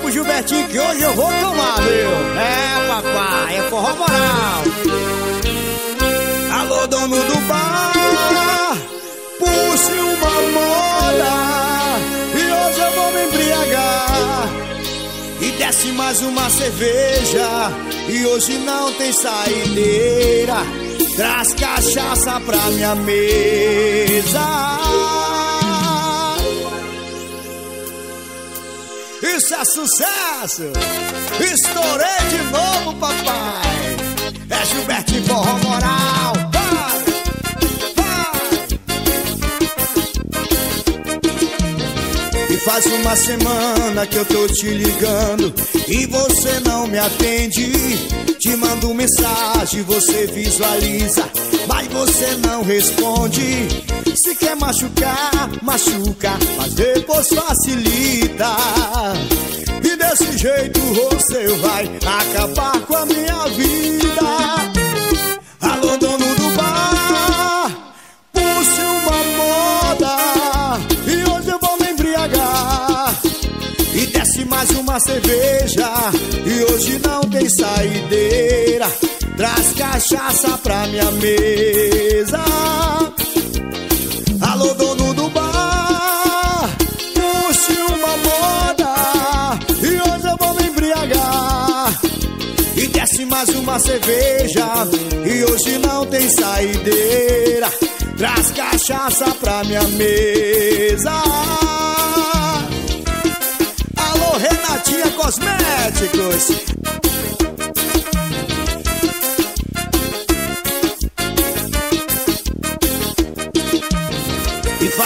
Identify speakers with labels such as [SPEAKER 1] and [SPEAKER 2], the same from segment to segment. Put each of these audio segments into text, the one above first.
[SPEAKER 1] pro Gilbertinho que hoje eu vou tomar, viu? É, papai, é forró moral. Alô, dono do bar, puxe uma moda e hoje eu vou me embriagar. E desce mais uma cerveja e hoje não tem saideira. Traz cachaça pra minha mesa. Isso é sucesso! Estourei de novo, papai! É Gilberto Forró Moral! Vai! Vai! E faz uma semana que eu tô te ligando e você não me atende. Te mando mensagem, você visualiza, mas você não responde. Se quer machucar, machuca, mas depois facilita. Jeito você vai acabar com a minha vida. Alô, dono do bar, puxe uma moda. E hoje eu vou me embriagar. E desce mais uma cerveja. E hoje não tem saideira. Traz cachaça pra minha mesa. Mais uma cerveja e hoje não tem saideira. Traz cachaça pra minha mesa. Alô, Renatinha Cosméticos.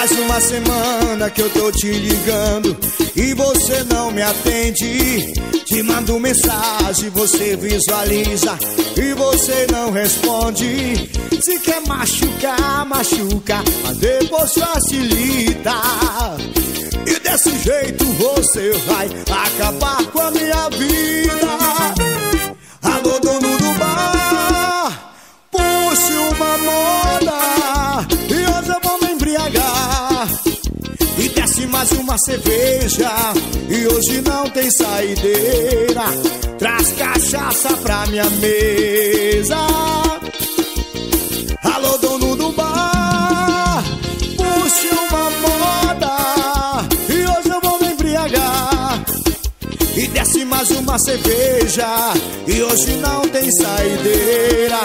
[SPEAKER 1] Faz uma semana que eu tô te ligando e você não me atende. Te mando mensagem, você visualiza e você não responde. Se quer machucar, machuca, mas depois facilita. E desse jeito você vai acabar com a minha vida. Alô, dono do bar, puxe uma moda mais uma cerveja e hoje não tem saideira. Traz cachaça pra minha mesa. Alô, dono do bar, puxe uma moda e hoje eu vou me embriagar. E desce mais uma cerveja E hoje não tem saideira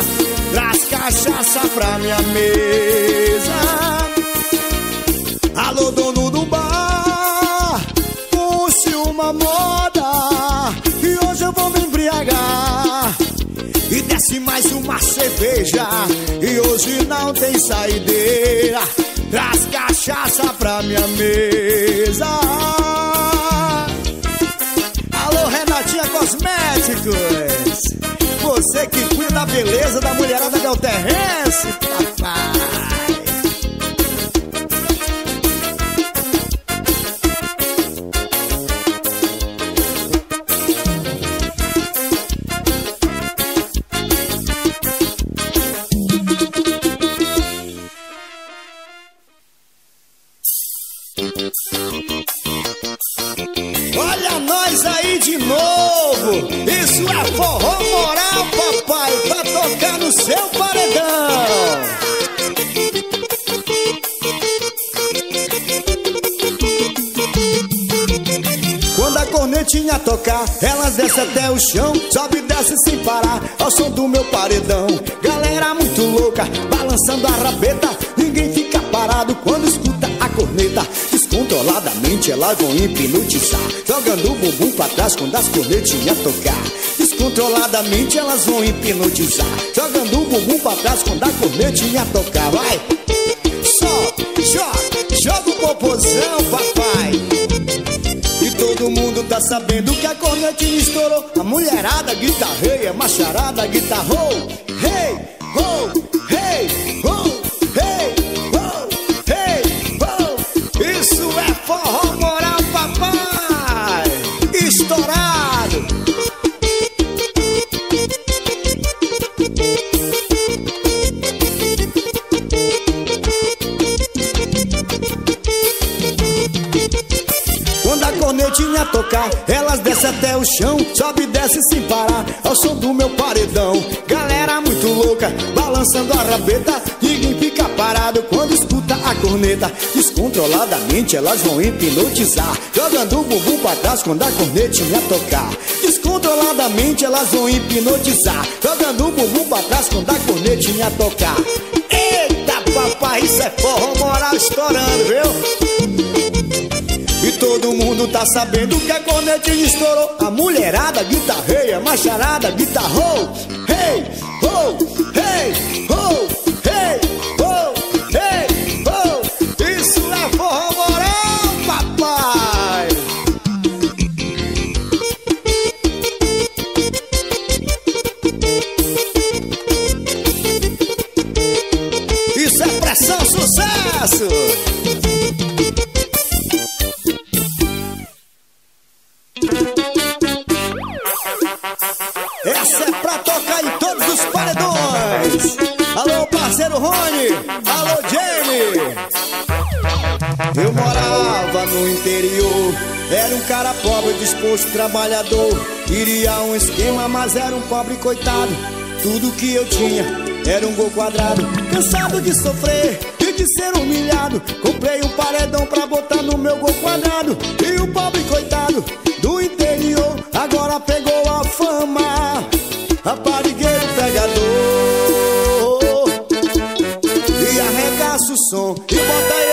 [SPEAKER 1] Traz cachaça pra minha mesa Alô, dono Moda E hoje eu vou me embriagar. E desce mais uma cerveja. E hoje não tem saideira. Traz cachaça pra minha mesa. Alô, Renatinha Cosméticos. Você que cuida da beleza da mulherada belterrense, papai. Descontroladamente elas vão hipnotizar, jogando o bumbum pra trás quando as cornetinhas tocar. Descontroladamente elas vão hipnotizar, jogando o bumbum pra trás quando a cornetinha tocar. Vai! Só, joga, joga o popozão, papai! E todo mundo tá sabendo que a cornetinha estourou A mulherada guitarreia, macharada guitarrou Hey, ho, tocar, elas descem até o chão, sobe e desce sem parar, ao som do meu paredão. Galera muito louca, balançando a rabeta, ninguém fica parado quando escuta a corneta. Descontroladamente elas vão hipnotizar, jogando o bumbum pra trás quando a cornetinha tocar. Descontroladamente elas vão hipnotizar, jogando o bumbum pra trás quando a cornetinha tocar. Eita papai, isso é forró moral estourando, viu? E todo mundo tá sabendo que a cornetinha estourou. A mulherada, guitarreia, macharada, guitarrou Hey, hey, interior. Era um cara pobre, disposto, trabalhador. Queria um esquema, mas era um pobre coitado. Tudo que eu tinha era um gol quadrado. Cansado de sofrer e de ser humilhado. Comprei um paredão pra botar no meu gol quadrado. E o pobre coitado do interior agora pegou a fama. Raparigueiro pegador. E arregaça o som e bota ele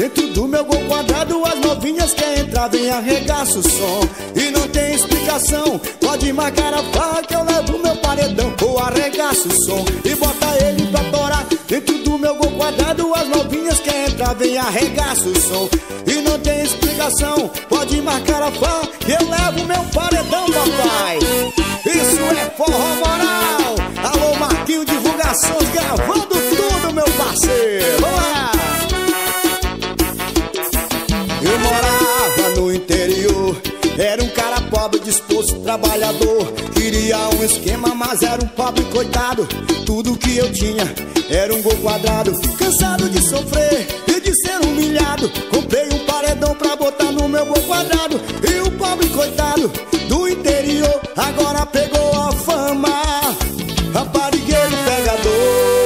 [SPEAKER 1] Dentro do meu gol quadrado, as novinhas que entravam e arregaça o som. E não tem explicação, pode marcar a faca que eu levo meu paredão. Ou arregaça o som e bota ele pra torar. Dentro do meu gol quadrado, as novinhas que entravam e arregaça o som. E não tem explicação, pode marcar a faca que eu levo meu paredão, papai. Isso é forró moral. Alô, Marquinho Divulgações, gravando tudo, meu parceiro. Vamos lá. Disposto, trabalhador. Queria um esquema, mas era um pobre coitado. Tudo que eu tinha era um gol quadrado. Cansado de sofrer e de ser humilhado. Comprei um paredão pra botar no meu gol quadrado. E o pobre coitado do interior agora pegou a fama. Raparigueiro pegador.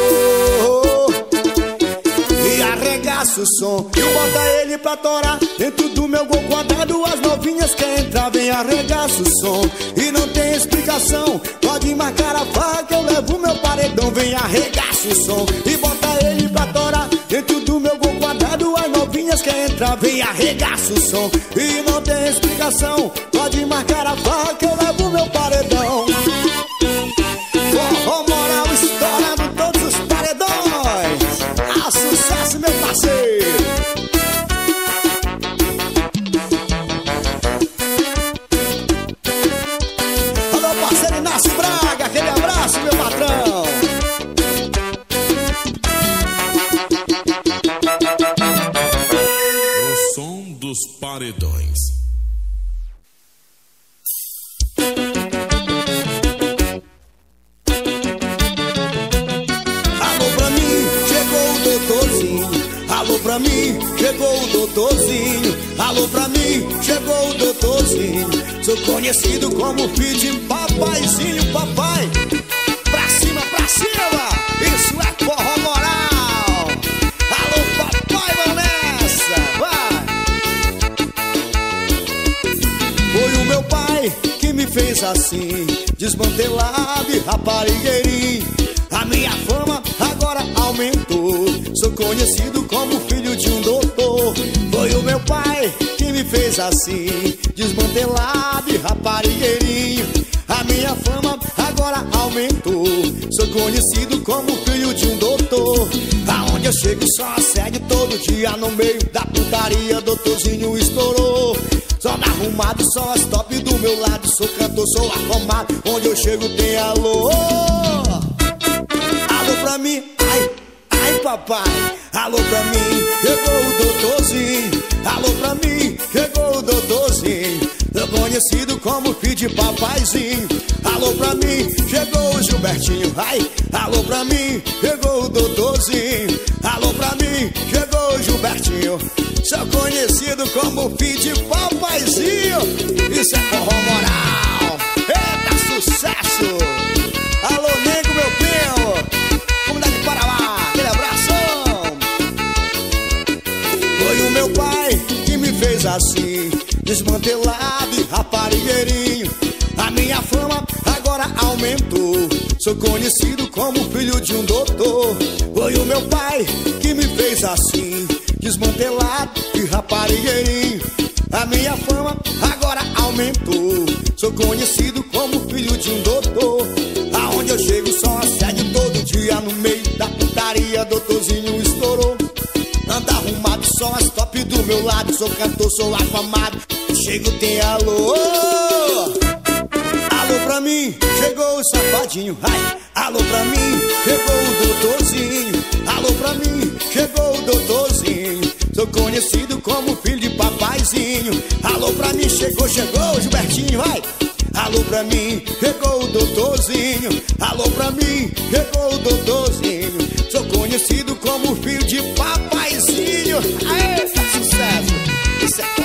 [SPEAKER 1] E arregaça o som bota ele pra torar. Dentro do meu gol quadrado As novinhas que entravam e arregaça o som. E não tem explicação Pode marcar a faca Eu levo meu paredão Vem arregaça o som. E bota ele pra torar. Dentro do meu gol quadrado As novinhas que entravam e arregaça o som. E não tem explicação Pode marcar a faca Eu levo meu paredão Alô pra mim, chegou o doutorzinho. Alô pra mim, chegou o doutorzinho. Alô pra mim, chegou o doutorzinho. Sou conhecido como filho de papaizinho, papai. Assim, desmantelado e raparigueirinho. A minha fama agora aumentou. Sou conhecido como filho de um doutor. Foi o meu pai que me fez assim, desmantelado e raparigueirinho. A minha fama agora aumentou. Sou conhecido como filho de um doutor. Aonde eu chego só assédio todo dia no meio da putaria. Doutorzinho estourou. Só me arrumado, só as top do meu lado. Sou cantor, sou afamado. Onde eu chego tem alô. Alô pra mim, ai, ai papai. Alô pra mim, chegou o doutorzinho. Alô pra mim, chegou o doutorzinho. Conhecido como filho de papaizinho. Alô pra mim, chegou o Gilbertinho. Ai, alô pra mim, chegou o doutorzinho. Alô pra mim, chegou o Gilbertinho. Sou conhecido como filho de papaizinho Isso é forró moral. Eita, sucesso. Alô, nego, meu primo. Comunidade Paraná, aquele abraço. Foi o meu pai que me fez assim. Desmantelado e raparigueirinho. A minha fama agora aumentou. Sou conhecido como filho de um doutor. Foi o meu pai que me fez assim Desmantelado e raparigueirinho. A minha fama agora aumentou. Sou conhecido como filho de um doutor. Aonde eu chego só assédio todo dia No meio da putaria, doutorzinho estourou. Anda arrumado, só as top do meu lado. Sou cantor, sou afamado Chego, tem alô. Alô pra mim, chegou o safadinho. Ai, alô pra mim, chegou o doutorzinho. Alô pra mim, chegou o doutorzinho conhecido como filho de papaizinho. Alô pra mim, chegou, chegou Gilbertinho, vai. Alô pra mim, chegou o doutorzinho. Alô pra mim, chegou o doutorzinho. Sou conhecido como filho de papaizinho. Aê, sucesso. Isso é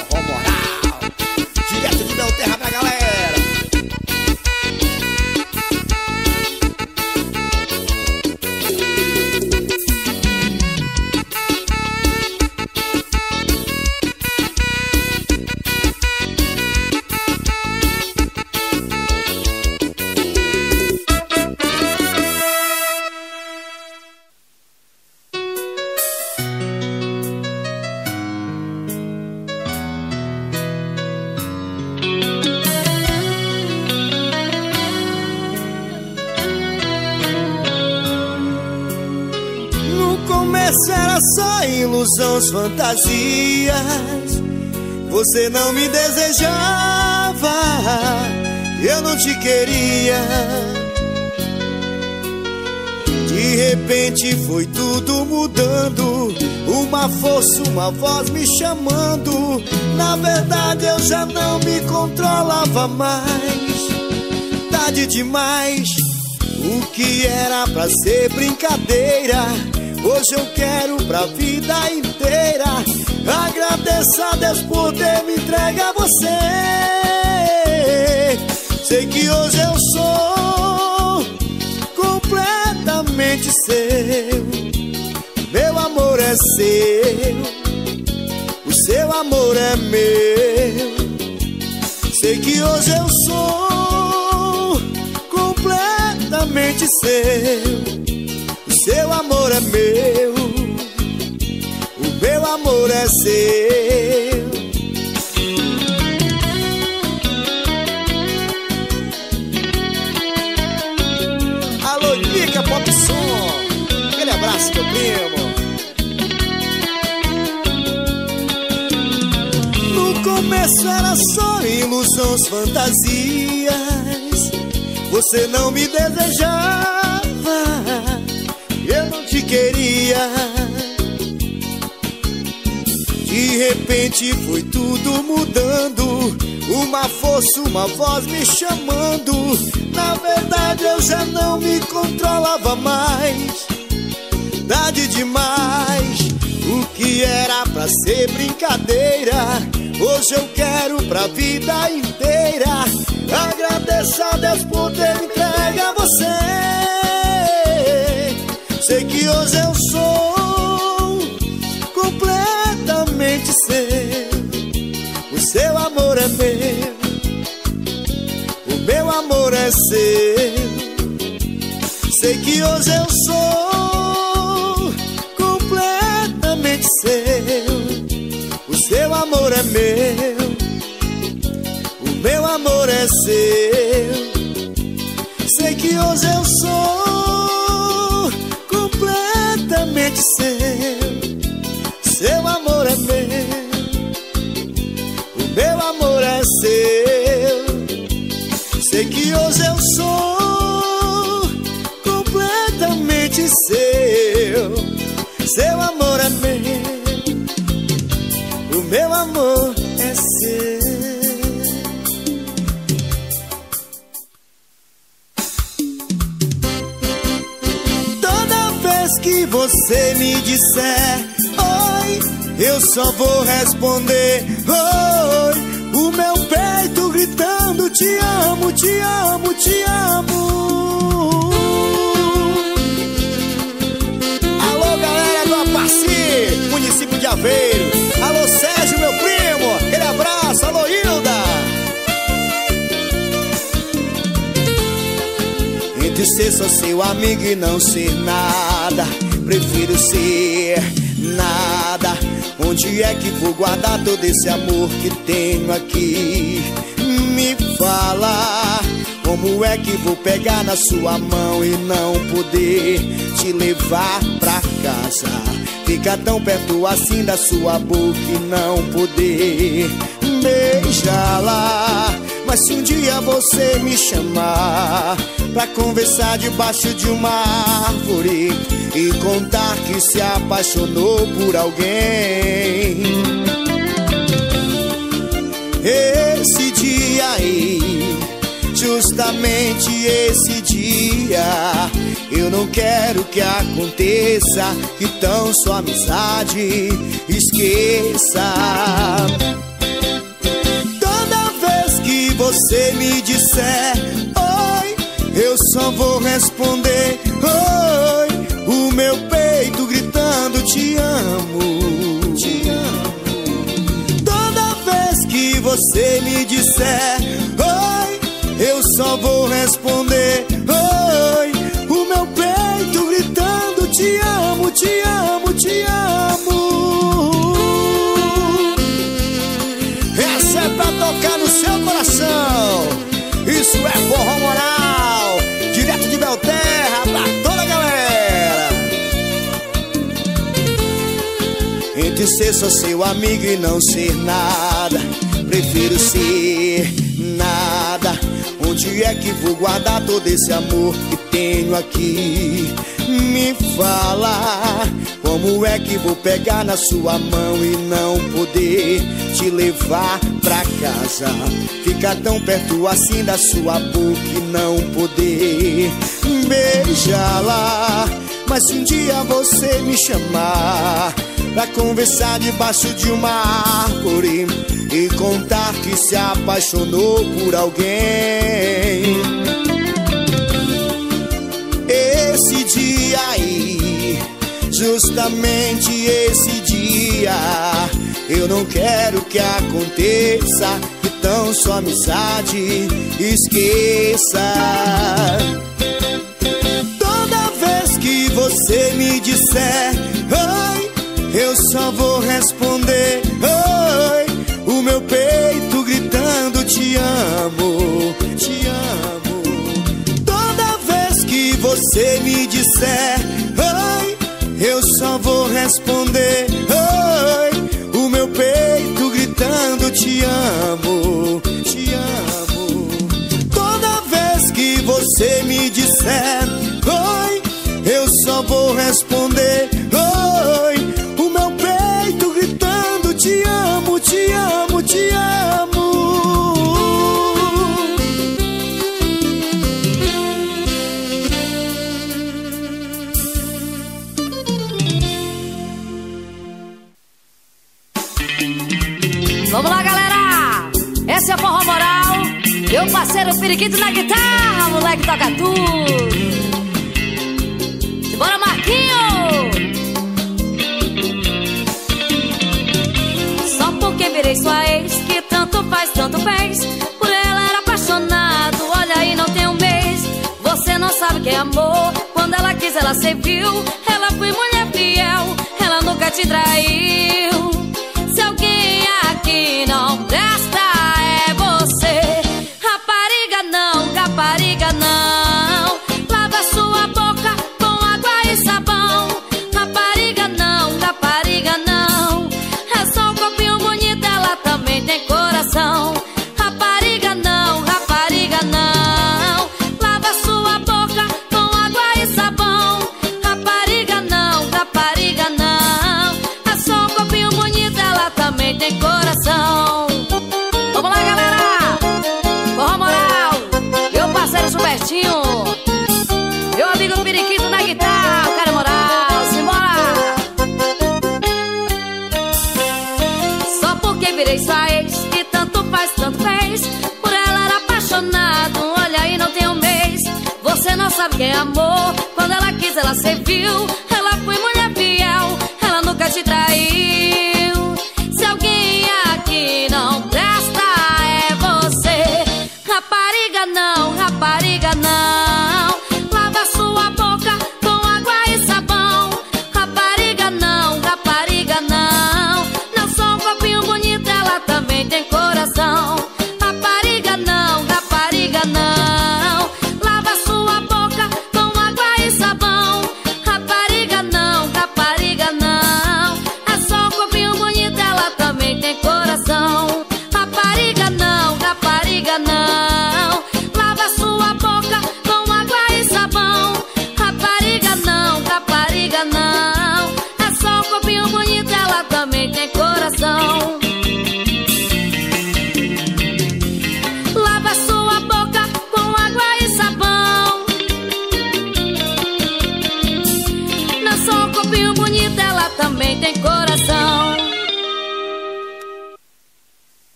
[SPEAKER 1] só ilusões, fantasias. Você não me desejava, eu não te queria. De repente foi tudo mudando. Uma força, uma voz me chamando. Na verdade eu já não me controlava mais. Tarde demais. O que era pra ser brincadeira, hoje eu quero pra vida inteira. Agradeço a Deus por ter me entregue a você. Sei que hoje eu sou completamente seu. Meu amor é seu, o seu amor é meu. Sei que hoje eu sou completamente seu. Seu amor é meu, o meu amor é seu. Alô, Nica Pop Som, aquele abraço, meu primo. No começo era só ilusões, fantasias. Você não me desejava, eu te queria. De repente foi tudo mudando. Uma força, uma voz me chamando. Na verdade eu já não me controlava mais. Tarde demais. O que era pra ser brincadeira, hoje eu quero pra vida inteira. Agradeço a Deus por ter entregue a você. O meu amor é seu. Sei que hoje eu sou completamente seu. O seu amor é meu, o meu amor é seu. Sei que hoje eu sou você me disser oi, eu só vou responder oi. O meu peito gritando: Te amo, te amo, te amo. Alô, galera do Apaci, município de Aveiro. Alô, Sérgio, meu primo. Aquele abraço. Alô, Hilda. Entre ser só seu amigo e não ser nada, prefiro ser nada. Onde é que vou guardar todo esse amor que tenho aqui? Me fala, como é que vou pegar na sua mão e não poder te levar pra casa? Fica tão perto assim da sua boca e não poder beijá-la. Mas se um dia você me chamar Pra conversar debaixo de uma árvore E contar que se apaixonou por alguém. Esse dia aí Justamente esse dia Eu não quero que aconteça Que tão sua amizade esqueça você me disser oi, eu só vou responder oi. O meu peito gritando te amo, te amo. Toda vez que você me disser oi, eu só vou responder Entre ser só seu amigo e não ser nada, prefiro ser nada. Onde é que vou guardar todo esse amor que tenho aqui? Me fala, como é que vou pegar na sua mão e não poder te levar pra casa? Ficar tão perto assim da sua boca e não poder beijá-la. Mas se um dia você me chamar pra conversar debaixo de uma árvore e contar que se apaixonou por alguém esse dia aí, justamente esse dia. Eu não quero que aconteça que tão sua amizade esqueça. Toda vez que você me disser eu só vou responder oi. O meu peito gritando te amo, te amo você me disser oi, eu só vou responder oi. O meu peito gritando te amo, te amo. Toda vez que você me disser oi, eu só vou responder Meu
[SPEAKER 2] parceiro Periquito na guitarra, moleque toca tudo. Bora, Marquinho! Só porque virei sua ex, que tanto faz, tanto fez. Por ela era apaixonado, olha aí, não tem um mês. Você não sabe que é amor. Quando ela quis, ela serviu. Ela foi mulher fiel, ela nunca te traiu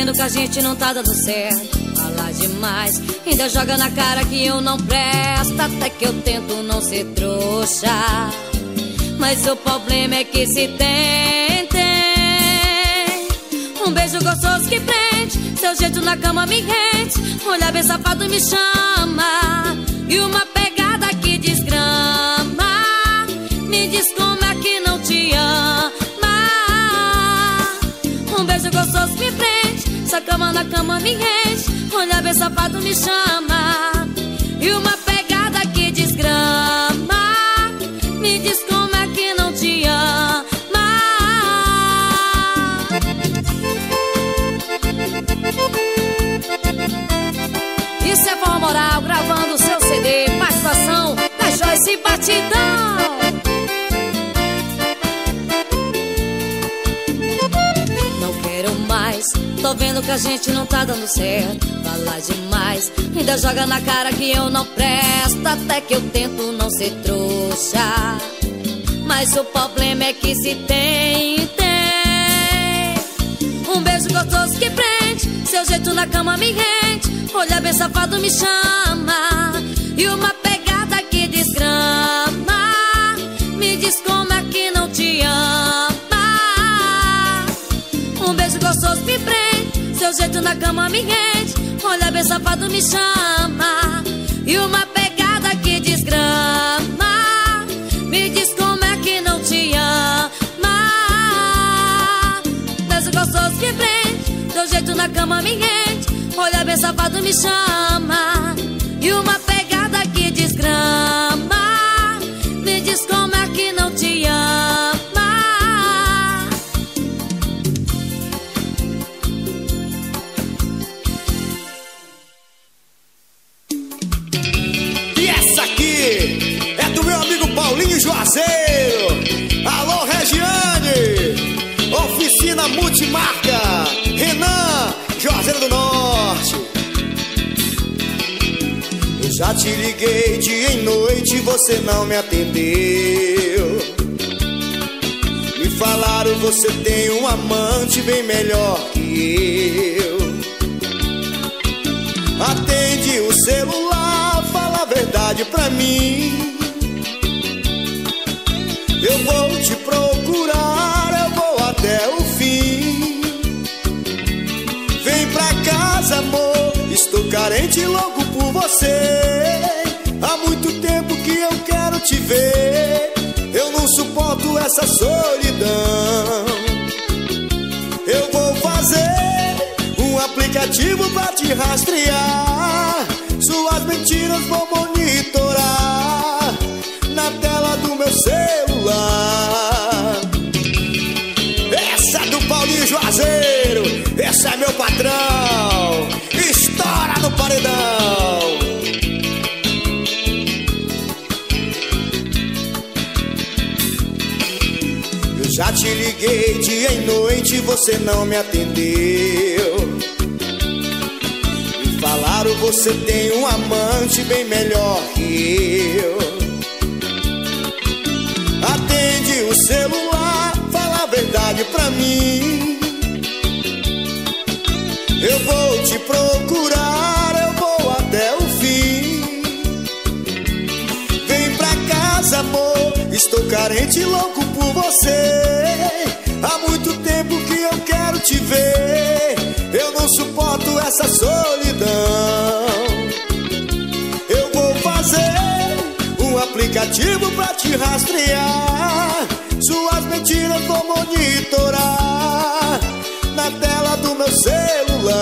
[SPEAKER 2] vendo que a gente não tá dando certo. Fala demais, ainda joga na cara que eu não presto. Até que eu tento não ser trouxa. Mas o problema é que se tem, tem. Um beijo gostoso que prende, seu jeito na cama me rende. Olhar bem safado me chama. E uma pegada que desgrama. Me diz como é que não te ama. Um beijo gostoso me prende, sua cama na cama me rende. Olhar bem safado me chama. E uma pegada que desgrama. Me diz como é que não te ama. Isso é forma moral, gravando seu CD. Participação da Joyce Batidão. Tô vendo que a gente não tá dando certo. Falar demais, ainda joga na cara que eu não presto. Até que eu tento não ser trouxa. Mas o problema é que se tem, tem. Um beijo gostoso que prende, seu jeito na cama me rende. Olhar bem safado me chama. E uma seu jeito na cama me rende. Olhar bem safado me chama. E uma pegada que desgrama. Me diz como é que não te ama. Beijo gostoso que prende, seu jeito na cama me rende. Olhar bem safado me chama. E uma pegada que desgrama. Te
[SPEAKER 1] liguei dia e noite você não me atendeu. Me falaram você tem um amante bem melhor que eu. Atende o celular, fala a verdade pra mim. Eu vou te procurar, eu vou até o fim. Vem pra casa, amor, estou carente louco por você. Quero te ver. Eu não suporto essa solidão. Eu vou fazer um aplicativo pra te rastrear. Suas mentiras vou monitorar na tela do meu celular. Essa é do Paulinho Juazeiro, esse é meu patrão. Te liguei dia e noite você não me atendeu. Me falaram você tem um amante bem melhor que eu. Atende o celular, fala a verdade pra mim. Eu vou te procurar, Estou carente e louco por você. Há muito tempo que eu quero te ver. Eu não suporto essa solidão. Eu vou fazer um aplicativo pra te rastrear. Suas mentiras vou monitorar na tela do meu celular.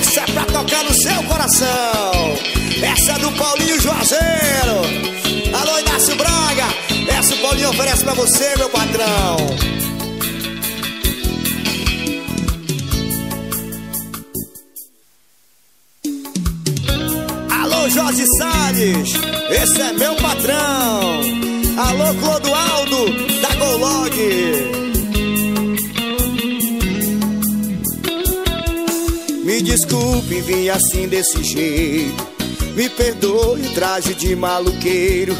[SPEAKER 1] Essa é pra tocar no seu coração. Essa é do Paulinho Juazeiro. Alô, Inácio Braga. Essa o Paulinho oferece pra você, meu patrão. Alô, Jorge Salles. Esse é meu patrão. Alô, Clodoaldo, da Golog. Me desculpe, vim assim desse jeito. Me perdoe, traje de maluqueiro.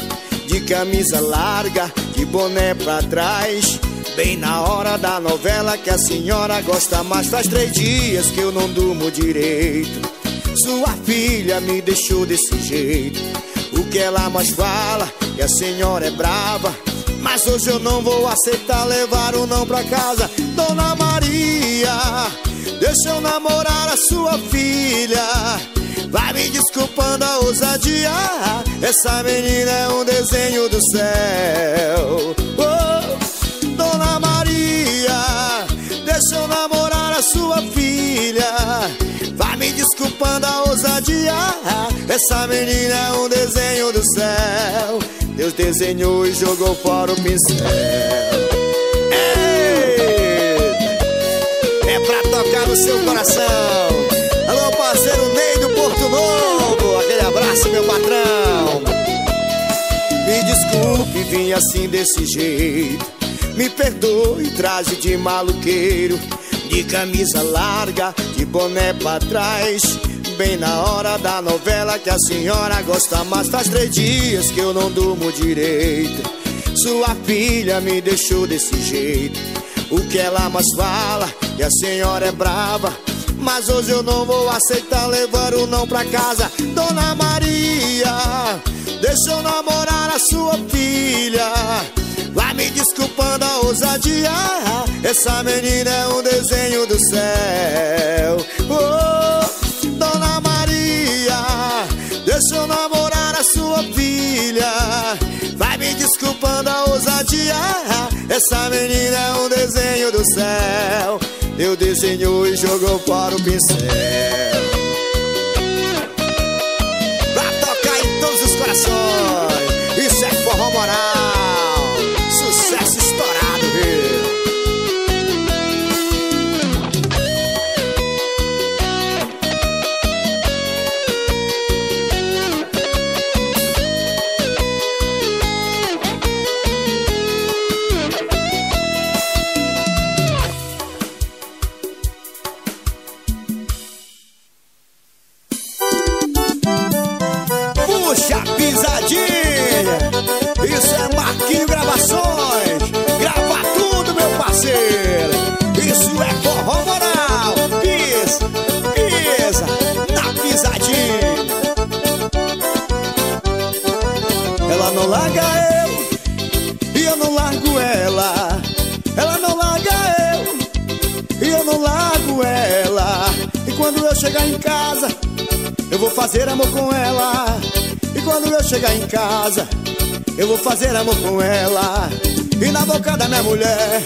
[SPEAKER 1] De camisa larga, de boné pra trás. Bem na hora da novela que a senhora gosta mais. Faz três dias que eu não durmo direito. Sua filha me deixou desse jeito. O que ela mais fala, que a senhora é brava. Mas hoje eu não vou aceitar levar o não pra casa. Dona Maria, deixa eu namorar a sua filha. Vai me desculpando a ousadia. Essa menina é um desenho do céu. Oh, Dona Maria, deixa eu namorar a sua filha. Vai me desculpando a ousadia. Essa menina é um desenho do céu. Deus desenhou e jogou fora o pincel. Ei! É pra tocar no seu coração. Parceiro Ney do Porto Novo. Aquele abraço, meu patrão. Me desculpe, vim assim desse jeito. Me perdoe, traje de maluqueiro. De camisa larga, de boné pra trás. Bem na hora da novela que a senhora gosta mais. Faz três dias que eu não durmo direito. Sua filha me deixou desse jeito. O que ela mais fala, que a senhora é brava. Mas hoje eu não vou aceitar levar o não pra casa. Dona Maria, deixa eu namorar a sua filha. Vai me desculpando a ousadia. Essa menina é um desenho do céu. Oh, Dona Maria, deixa eu namorar a sua filha. Vai me desculpando a ousadia. Essa menina é um desenho do céu. Deus desenhou e jogou para o pincel. Pra tocar em todos os corações. Isso é forró moral. Puxa pisadinha! Isso é Marquinho Gravações! Grava tudo, meu parceiro! Isso é forró moral! Pisa, pisa, na pisadinha! Ela não larga eu e eu não largo ela. Ela não larga eu e eu não largo ela. E quando eu chegar em casa, eu vou fazer amor com ela. Quando eu chegar em casa, eu vou fazer amor com ela. E na boca da minha mulher,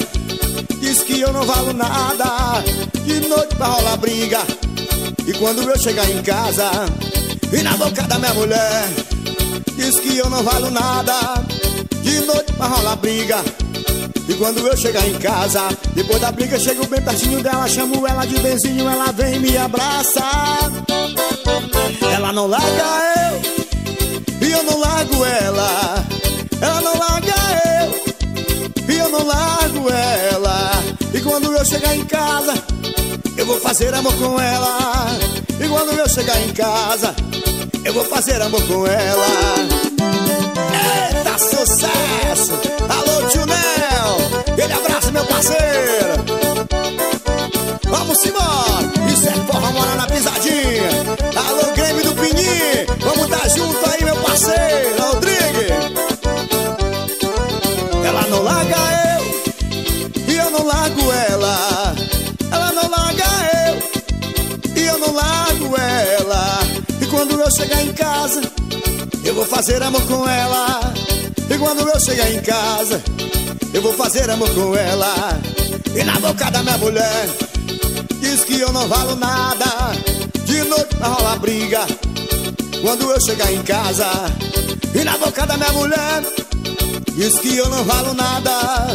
[SPEAKER 1] diz que eu não valo nada. De noite pra rolar briga. E quando eu chegar em casa, e na boca da minha mulher, diz que eu não valo nada. De noite pra rolar briga. E quando eu chegar em casa, depois da briga, chego bem pertinho dela, chamo ela de benzinho, ela vem e me abraça. Ela não larga largo ela. Ela não larga eu, e eu não largo ela. E quando eu chegar em casa, eu vou fazer amor com ela. E quando eu chegar em casa, eu vou fazer amor com ela. Eita sucesso! Alô, tio Nel! Ele abraça meu parceiro! Vamos embora! Isso é forma morar na pisadinha! Alô, Grêmio do Pinhim! Vamos tá junto aí! Eu chegar em casa, eu vou fazer amor com ela. E quando eu chegar em casa, eu vou fazer amor com ela. E na boca da minha mulher, diz que eu não valo nada. De noite vai rolar briga. Quando eu chegar em casa, e na boca da minha mulher, diz que eu não valo nada.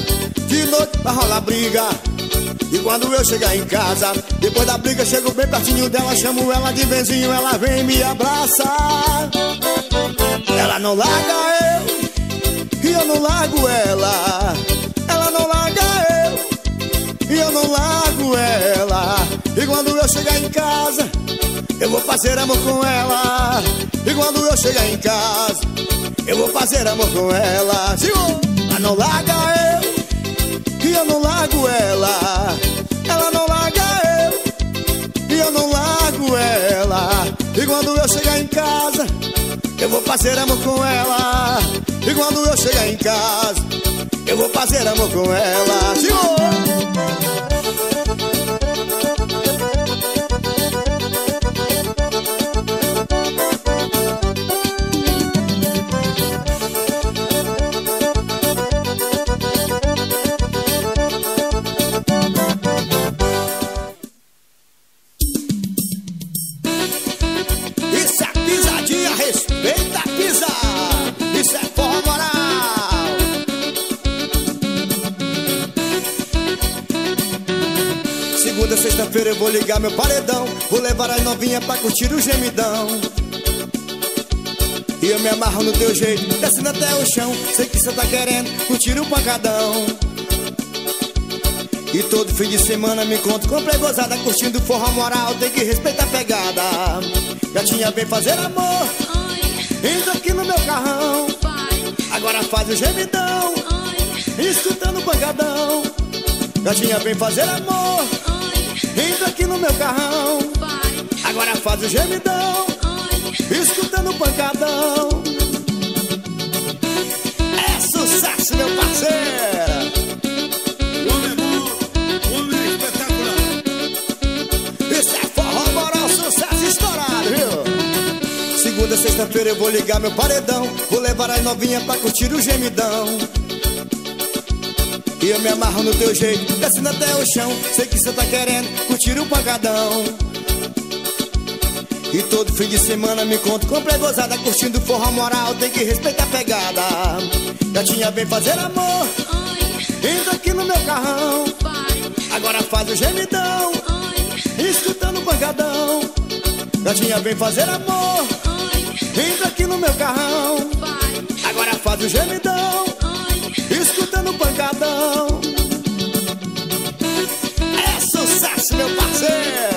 [SPEAKER 1] De noite vai rolar briga. Quando eu chegar em casa, depois da briga, chego bem pertinho dela, chamo ela de vizinho, ela vem e me abraça. Ela não larga eu, e eu não largo ela. Ela não larga eu, e eu não largo ela. E quando eu chegar em casa, eu vou fazer amor com ela. E quando eu chegar em casa, eu vou fazer amor com ela. Ela não larga eu, e eu não largo. Ela eu chegar em casa, eu vou fazer amor com ela. E quando eu chegar em casa, eu vou fazer amor com ela. Senhor! Meu paredão. Vou levar as novinhas pra curtir o gemidão. E eu me amarro no teu jeito, descendo até o chão. Sei que cê tá querendo curtir o pancadão. E todo fim de semana me encontro com pregosada Curtindo forró moral, tem que respeitar a pegada Gatinha vem fazer amor Entra aqui no meu carrão Agora faz o gemidão Escutando o pancadão Gatinha vem fazer amor Entra aqui no meu carrão. Agora faz o gemidão. Escutando o pancadão. É sucesso, meu parceiro.
[SPEAKER 3] O homem é bom, o homem é espetacular.
[SPEAKER 1] Isso é forró moral, sucesso estourado, viu? Segunda, sexta-feira eu vou ligar meu paredão. Vou levar as novinhas pra curtir o gemidão E eu me amarro no teu jeito, descendo até o chão. Sei que cê tá querendo curtir o pancadão. E todo fim de semana me encontro com pregosada Curtindo forró moral, tem que respeitar a pegada. Gatinha vem fazer amor Entra aqui no meu carrão. Agora faz o gemidão Escutando o pancadão. Gatinha vem fazer amor Entra aqui no meu carrão. Agora faz o gemidão no pancadão. É sucesso, meu parceiro!